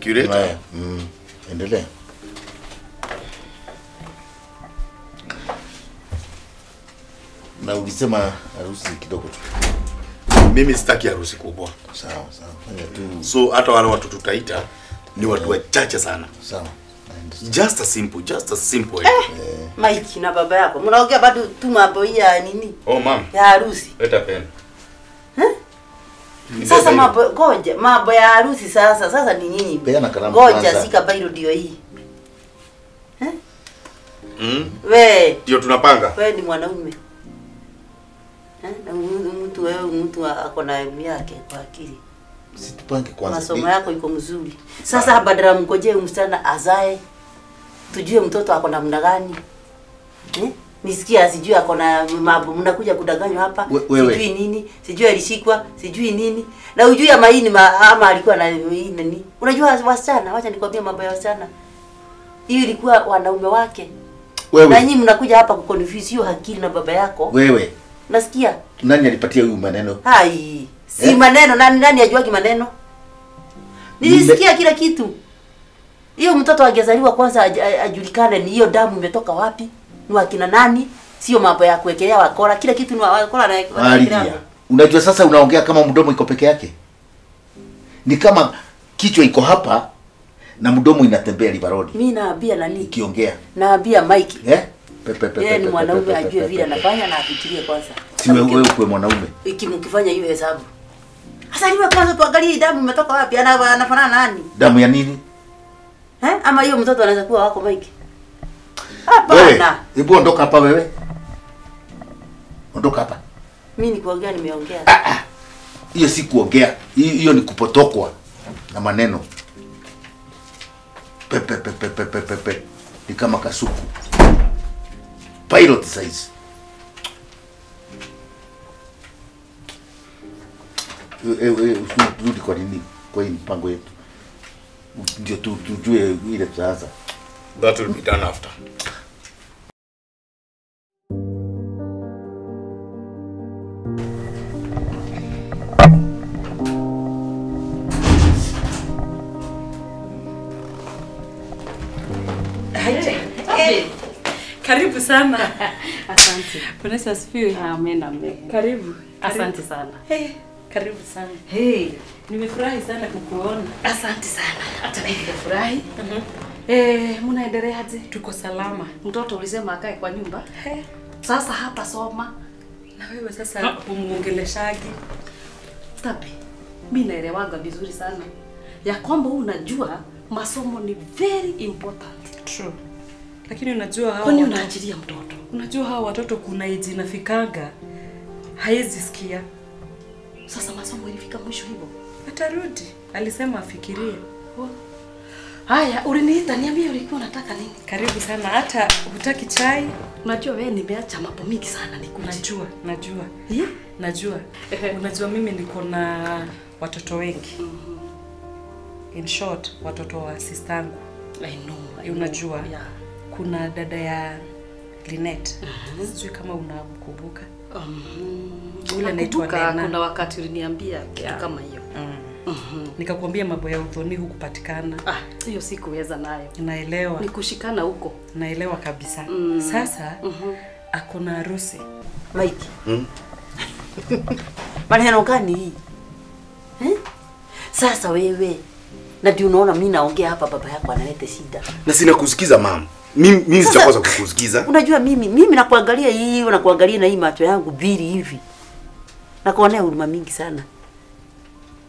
curator. Ouais. mm, endelea. Na ulisema harusi kidogo tu. Mimi sitaki harusi kubwa. Sawa sawa, fanya tu So hata wale watu tutaita ni watu wachache sana. sawa. Just a simple, just a simple. Mike na baba yako mnaongea bado tu mambo ya nini Oh mam. ya harusi. leta pen. Sasa mambo ngoja, mambo ya harusi sasa sasa ni nyinyi. Peana kalamu Ngoja kwanza. sika bairo ndio hii. Mm. We, Ndio tunapanga. we ni mwanaume. Eh, na mtu wewe mtu ako na elimu yake kwa akili. Situpange kwanza. Masomo yako iko mzuri. Sasa badala mngojee msichana azae. Tujue mtoto ako namna gani. Eh? Nisikia sijui ako na mambo mnakuja kudanganywa hapa. Sijui nini, sijui alishikwa, sijui nini. Na ujui ya maini ma, ama alikuwa na nini. Unajua wasichana, wacha nikwambie mambo ya wasichana. Hiyo ilikuwa wanaume wake. wewe. Na nyinyi mnakuja hapa kuconfuse hiyo akili na baba yako. wewe, Nasikia? nani alipatia huyu maneno? Hai, si Eh? maneno nani nani ajuagi maneno? Nilisikia kila kitu. Hiyo mtoto angezaliwa kwanza aj- ajulikane ni hiyo damu imetoka wapi, ni wakina nani, sio mambo ya kuwekelea wakora, kila kitu ni wakora na wanawekelea. Unajua sasa unaongea kama mdomo iko peke yake. Ni kama kichwa iko hapa na mdomo inatembea libarodi. Mimi naambia nani? Ukiongea. Naambia Mike. Eh? Pepe pe, pe, Yeye ni mwanaume ajue vile anafanya na afikirie kwanza. Si wewe ukuwe mwanaume. Ikimkifanya hiyo hesabu. Sasa niwe kwanza tuangalie damu imetoka wapi, anafanana nani? Damu ya nini? Eh? Ama hiyo mtoto anaweza kuwa wako Mike? Hapana. hebu ondoka hapa wewe. Ondoka hapa. Mimi ni kuongea nimeongea. Ah ah. Hiyo si kuongea. Hiyo ni kupotokwa na maneno. Pe, pe, pe, pe, pe, pe, pe, pe. Ni kama kasuku. Pilot size. Eh, eh, eh, Turudi kwa nini? Kwa hii mpango yetu. Ndio tu tujue ile tutaanza. That will be done after. Sana. Asante. Bwana asifiwe. Amen, amen. Karibu. Asante sana. Hey, karibu sana. Hey, Nimefurahi sana kukuona. asante sana. Hata mimi nimefurahi. Mhm. Eh, mnaendeleaje? Tuko salama. Mtoto ulisema akae kwa nyumba. Hey, Sasa hapa soma. na wewe sasa umuongeleshaje? Tabi. Mimi naelewanga vizuri sana ya kwamba unajua masomo ni very important. True. Lakini unajua hawa Kwani watoto- unaachilia mtoto? unajua hawa watoto kuna age inafikanga haezi sikia. Sasa masomo ilifika mwisho hivyo. Atarudi. Alisema afikirie. Oh. Haya, uliniita niambie ulikuwa unataka nini? Karibu sana. Hata hutaki chai? Unajua wewe nimeacha mambo mingi sana nikuje. Najua, najua. Yeah? Najua. Unajua mimi niko na watoto wengi. In short, watoto wa sistangu. I know. I know. Unajua. Yeah. Kuna dada ya Linet. Sijui kama unamkumbuka. Um, Ule anaitwa Lena. kuna wakati uliniambia kitu Yeah. kama hiyo. Nikakwambia mambo ya udhoni hukupatikana. Ah, hiyo sikuweza nayo. Naelewa. Nikushikana huko. Naelewa kabisa. Mm. Sasa mm -hmm. akona harusi. Mike. Mm. Maneno gani hii? Eh? Sasa wewe na ndio unaona mimi naongea hapa, baba yako analeta shida. Na sina kusikiza mama. Mimi mimi sijakosa kukusikiza. Unajua mimi mimi nakuangalia hii nakuangalia na hii macho yangu bili hivi. Nakuonea huruma mingi sana.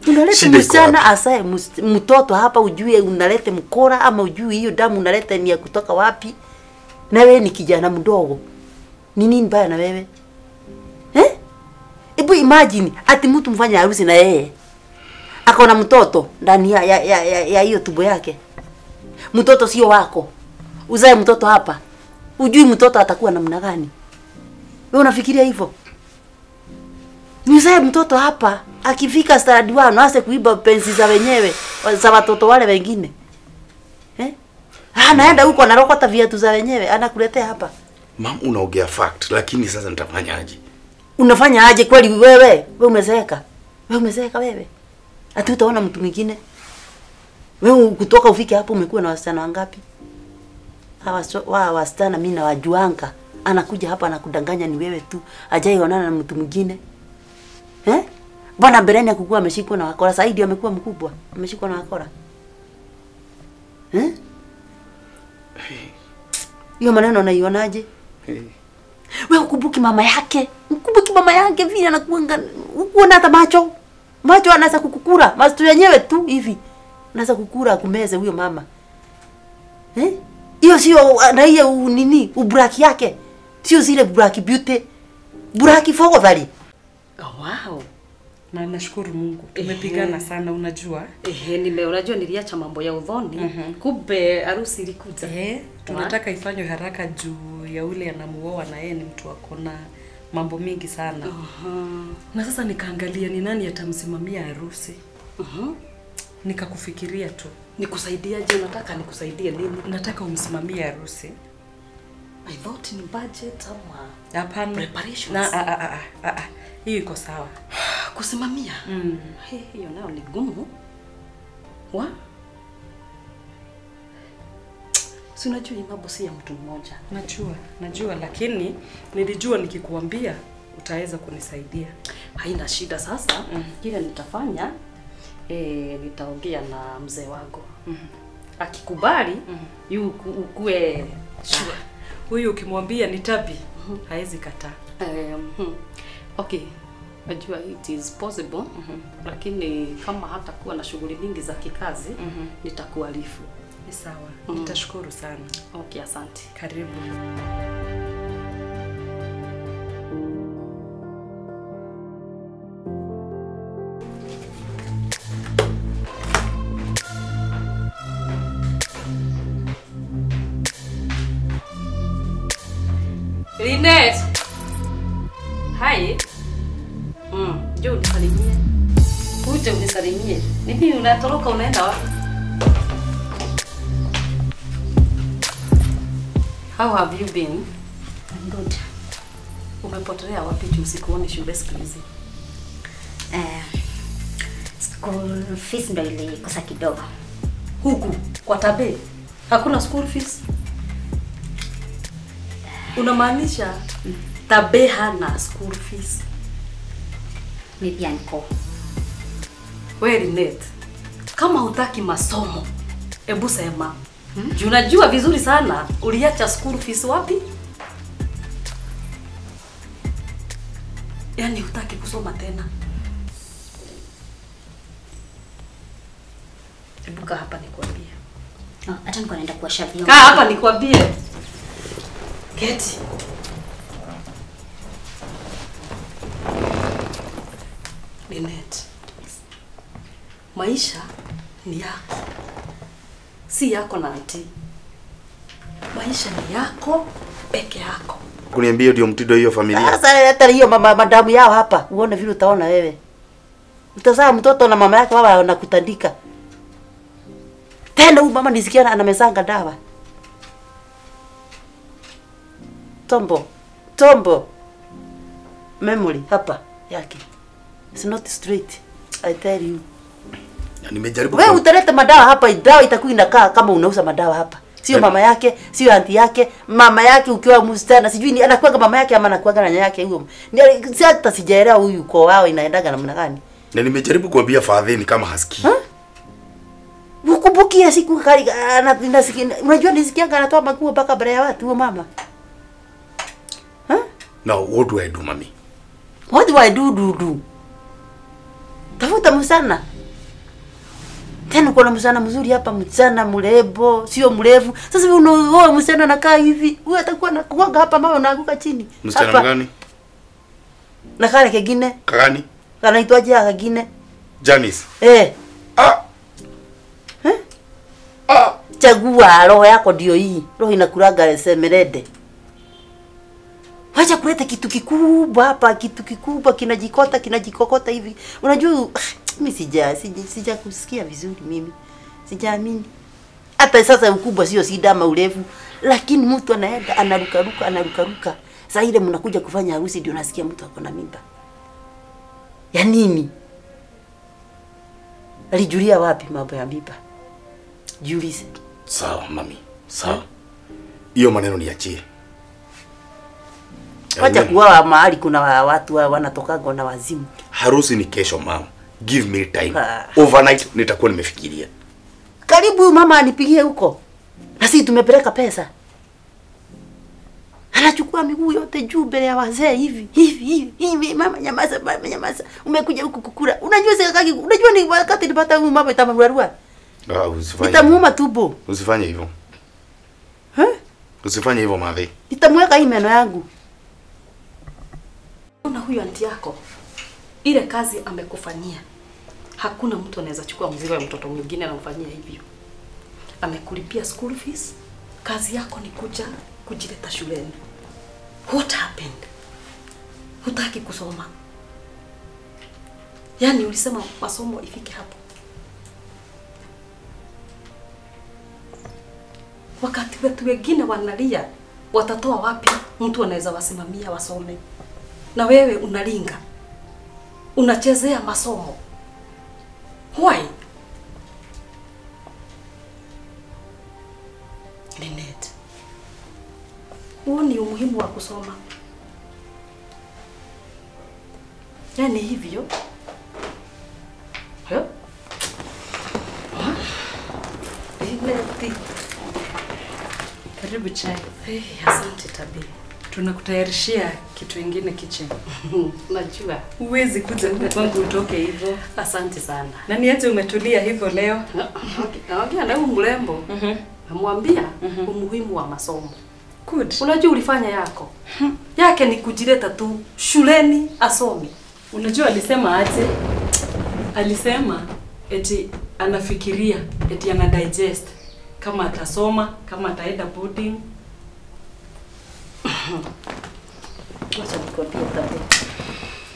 Unaleta msichana asaye mtoto hapa ujue unalete mkora ama ujue hiyo damu unaleta ni ya kutoka wapi? Na wewe ni kijana mdogo. Ni nini mbaya na wewe? Eh? Ebu imagine ati mtu mfanya harusi na yeye. Akona mtoto ndani ya ya ya, ya, ya hiyo tumbo yake. Mtoto sio wako. Uzae mtoto hapa. Ujui mtoto atakuwa namna gani? Wewe unafikiria hivyo? Nizae mtoto hapa akifika standard 1 aanze kuiba pensi za wenyewe za watoto wale wengine. Eh? Anaenda huko anarokota viatu za wenyewe anakuletea hapa. Mam, unaongea fact lakini sasa nitafanyaje? Unafanya aje kweli wewe? Wewe umezeeka. Wewe umezeeka wewe. Hata utaona mtu mwingine. Wewe kutoka ufike hapo umekuwa na wasichana wangapi? Hawa wasichana mimi nawajuanga. Anakuja hapa anakudanganya ni wewe tu. Hajaionana na mtu mwingine. Eh? Bwana Bereni akukua ameshikwa na wakora. Saidi amekuwa mkubwa. Ameshikwa na wakora. Eh? Hiyo maneno unaionaje? Wewe ukumbuki mama yake. Ukumbuki mama yake vile anakuanga ukuona hata macho. Macho anaweza kukukura. Macho yenyewe tu hivi. Anaweza kukura akumeze huyo mama. Eh? Hiyo sio na hiyo u- nini? Ubraki yake. Sio zile buraki beauty. fogo vali. Oh, wow. na nashukuru Mungu tumepigana sana, unajua Ehe, nime unajua niliacha mambo ya udhoni. Mhm. Kumbe harusi ilikuja. Ehe, tunataka ifanywe haraka juu ya ule anamuoa na yeye ni mtu akona mambo mingi sana na sasa nikaangalia ni nani atamsimamia harusi Mhm. nikakufikiria tu Nikusaidiaje? Unataka nikusaidie nini? nataka umsimamie harusi I thought ni budget ama hapana Preparations. na a, a, a, a, a, hiyo iko sawa kusimamia. mm. Hiyo nayo ni gumu. Wa? Si unajua hii mambo si ya mtu mmoja. najua najua lakini nilijua nikikuambia utaweza kunisaidia Haina shida sasa. Mm. Kile nitafanya eh, nitaongea na mzee wako. Akikubali mm yu uku- ukue sure. huyu ukimwambia ni tabi mm -hmm. hawezi kataa Um, hmm. Okay, najua it is possible mm -hmm. lakini kama hata kuwa na shughuli nyingi za kikazi mm -hmm. nitakuarifu. ni sawa mm -hmm. nitashukuru sana Okay, asante. karibu Linet. Hai. Mm, njoo unisalimie. Uje unisalimie. Ni nini unatoroka unaenda wapi? How have you been? Good. Umepotelea wapi juu sikuoni shule siku hizi? Eh, school fees ndo ilikosa kidogo. Huku kwa Tabe hakuna school fees. Unamaanisha Tabe hana school fees? Maybe anko. Wewe Net, kama hutaki masomo, hebu sema. Hmm? Juu unajua vizuri sana uliacha school fees wapi? Yaani hutaki kusoma tena. Hebu kaa hapa nikwambie. Oh, hata niko naenda kuwashabia vyombo. Kaa hapa nikwambie. Keti. Linet. Maisha ni yako. Si yako na auntie. Maisha ni yako peke yako. Kuniambia hiyo ndio mtindo hiyo familia. Sasa leta hiyo mama madamu yao hapa, uone vile utaona wewe. Utazaa mtoto na mama yake baba anakutandika. Tena huyu mama nisikia anamezanga dawa. Tombo. Tombo. Memory hapa yake. It's not straight. I tell you. Na nimejaribu Wewe utaleta madawa hapa, dawa itakuwa inakaa kama unauza madawa hapa. Sio Eh. mama yake, sio anti yake, mama yake ukiwa msichana, sijui ni anakuwa mama yake ama anakuwa na nyanya yake huyo. Ni si hata sijaelewa huyu kwa wao inaendaga namna gani. na nimejaribu kuambia fadhini kama hasikii. Ukumbukie siku kali anasikia unajua nisikianga anatoa maguo mpaka mbele ya watu huyo mama. Now what do I do mommy? What do I do do do? Tafuta msana. Tena kuna msana mzuri hapa, msana mrebo, sio mrefu. Sasa hivi unaoa msana anakaa hivi, huyo atakuwa anakuanga hapa mama unaanguka chini. Msana Hapa. gani? Na kale kingine. Kagani? kanaitwaje haka kengine? Janice. Eh, Ah. Eh? Ah. chagua roho yako ndio hii. Roho inakulaga semerede. Wacha kuleta kitu kikubwa hapa, kitu kikubwa kinajikota kinajikokota hivi. Unajua mimi sija sija, sija kusikia vizuri mimi. Sijaamini. Hata sasa ukubwa sio shida ama urefu, lakini mtu anaenda anarukaruka anarukaruka. Sasa ile mnakuja kufanya harusi ndio nasikia mtu ako na mimba. Ya nini? Alijulia wapi mambo ya mimba? jiulize Sawa mami, sawa. Hiyo maneno niachie. Wacha Amen. kuwa mahali kuna watu wa- wanatokanga na wazimu Harusi ni kesho mama. Give me time. Ah. Overnight nitakuwa nimefikiria. karibu mama anipigie huko na sisi tumepeleka pesa anachukua miguu yote juu mbele ya wazee hivi hivi hivi hivi mama nyamaza mama nyamaza umekuja huku kukura. unajua sikakaki unajua ni wakati nipata huyu mama itamrarua Ah, usifanye. itamuuma tumbo Usifanye hivyo. eh Usifanye hivyo madhe. itamweka hii meno yangu Ona huyu anti yako, ile kazi amekufanyia, hakuna mtu anaweza chukua mzigo ya mtoto mwingine na kumfanyia hivyo. Amekulipia school fees, kazi yako ni kuja kujileta shuleni. What happened? Hutaki kusoma? Yaani ulisema masomo ifike hapo, wakati wetu wengine wanalia, watatoa wapi mtu anaweza wasimamia wasome? Na wewe unalinga, unachezea masomo. Why? Linet, huo ni umuhimu wa kusoma. Yaani hivyo Huh? Linet. Karibu chai. Hey, asante Tabi. Tunakutayarishia kitu ingine kiche Najua. Huwezi kuja huku kwangu utoke hivyo. Asante sana. Na niache umetulia hivyo leo. Naongea na huyu mrembo. Namwambia umuhimu wa masomo. Good. Unajua ulifanya yako. Yake ni kujileta tu shuleni asome. Unajua alisema aje? Alisema eti anafikiria eti ana digest kama atasoma, kama ataenda boarding. Wacha nikwambie Tabi.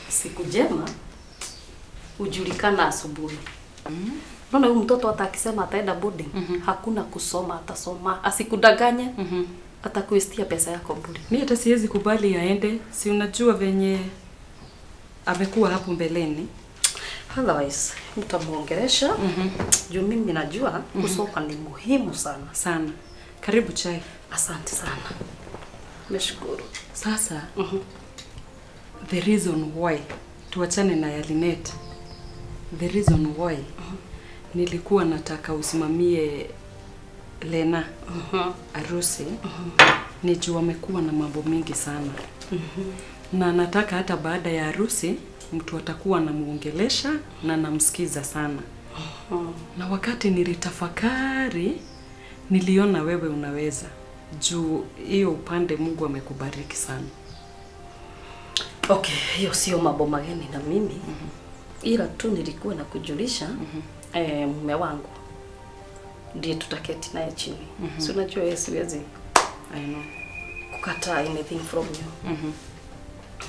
Siku njema hujulikana asubuhi. Unaona huyu mtoto hata akisema ataenda boarding, hakuna kusoma atasoma. Asikudanganye. Atakuistia pesa yako bure. Mi hata siwezi kubali aende, si unajua venye amekuwa hapo mbeleni. Otherwise mtamuongelesha juu mimi najua kusoma ni muhimu sana. Sana. Karibu chai. Asante sana. Nashukuru. Sasa the reason why tuachane na Yalinet. The reason why nilikuwa nataka usimamie Lena harusi ni juu amekuwa na mambo mingi sana. Na nataka hata baada ya harusi mtu atakuwa anamuongelesha na namsikiza sana. Na wakati nilitafakari niliona wewe unaweza juu hiyo upande Mungu amekubariki sana. Okay, hiyo sio mambo mageni na mimi mm -hmm. ila tu nilikuwa na kujulisha mm -hmm. eh, mume wangu ndiye tutaketi naye chini. mm -hmm. Si unajua yeye siwezi I know. kukataa anything from you. Mhm.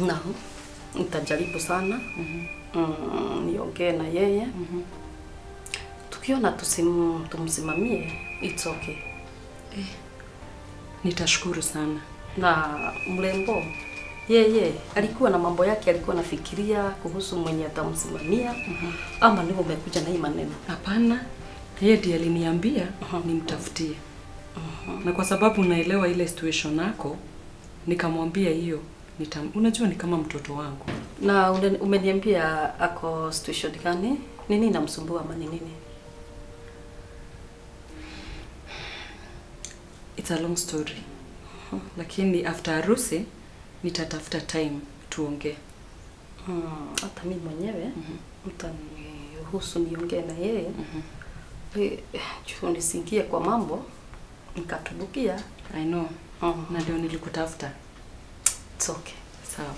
Na nitajaribu sana mm, mm, niongee na yeye tukiona tusim, tumsimamie it's okay. Nitashukuru sana. na mrembo yeye alikuwa na mambo yake, alikuwa anafikiria kuhusu mwenye atamsimamia mm -hmm. ama ndio umekuja na hii maneno? Hapana, yeye ndiye aliniambia uh -huh. nimtafutie, uh -huh. na kwa sababu naelewa ile situation yako, nikamwambia hiyo nitam... unajua ni kama mtoto wangu. Na umeniambia ako situation gani? Nini inamsumbua ama ni nini? It's a long story, lakini after harusi nitatafuta time tuongee. Hmm, hata mi mwenyewe mtaniruhusu niongee na yeye Eh, juu nisingie kwa mambo nikatubukia. I know, Mm, na ndio nilikutafuta. it's okay. Sawa.